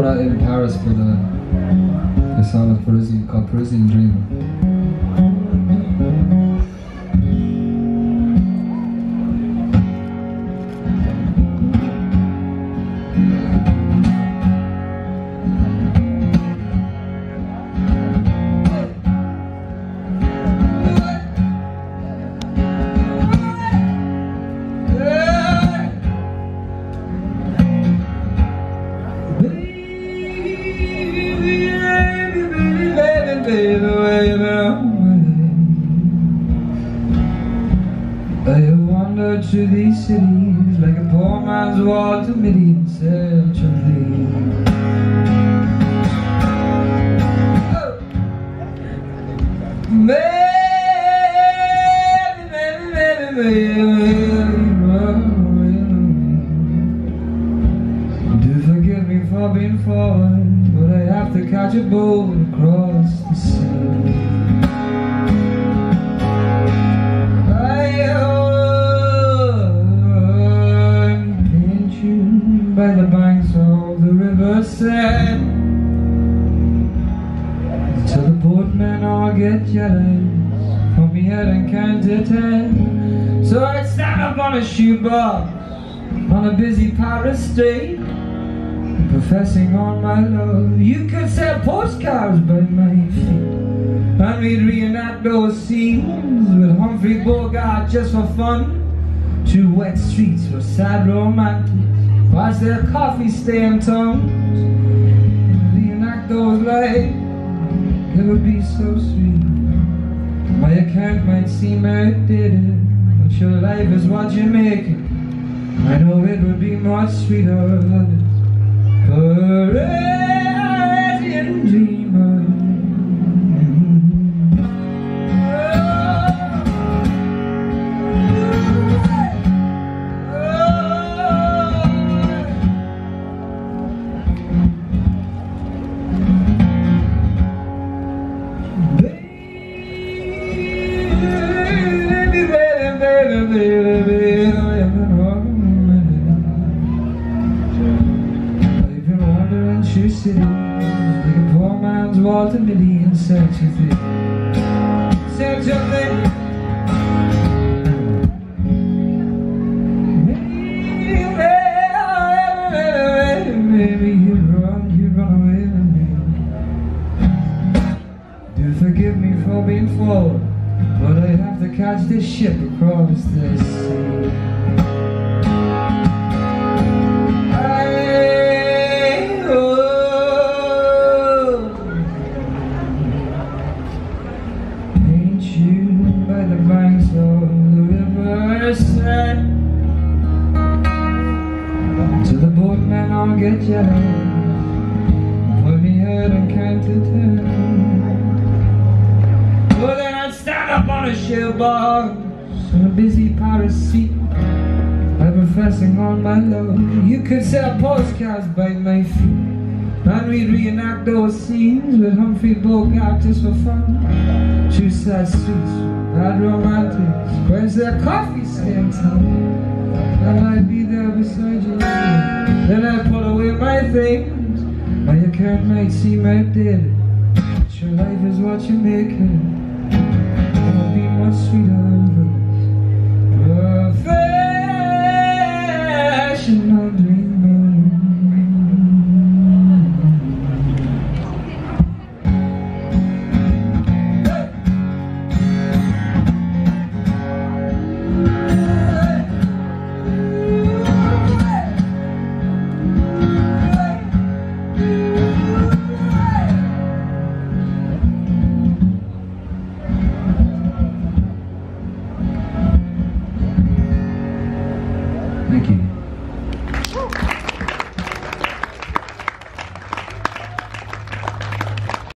I in Paris, for uh, the song was Parisian called Parisian Dream. I have wandered through these cities like a poor man's Walter Mitty in search of thee. Do forgive me for being forward, but I have to catch a boat across the sea. I am by the banks of the river Seine. Till the boatmen all get jealous from me head and count to ten. So I stand up on a shoebox on a busy Paris street, professing on my love. You could sell postcards by my feet. And we'd reenact those scenes with Humphrey Bogart just for fun. Through wet streets were sad romantics, watch their coffee stained tongues. Reenact those lives, it would be so sweet. My account might seem outdated, but your life is what you make it. I know it would be much sweeter Search of thee. Search of thee. Maybe you run, you run away me. Do forgive me for being forward, but I have to catch this ship across the sea. Get jealous Put me head and count to ten Well then I'd stand up on a shell bar On a busy Paris seat I'm professing on my love You could sell postcards by my feet And we'd reenact those scenes With Humphrey Bogart just for fun Two side streets, bad romantics Where's their coffee stand? I might be there beside you Then I put away my things My account might seem outdated But your life is what you make it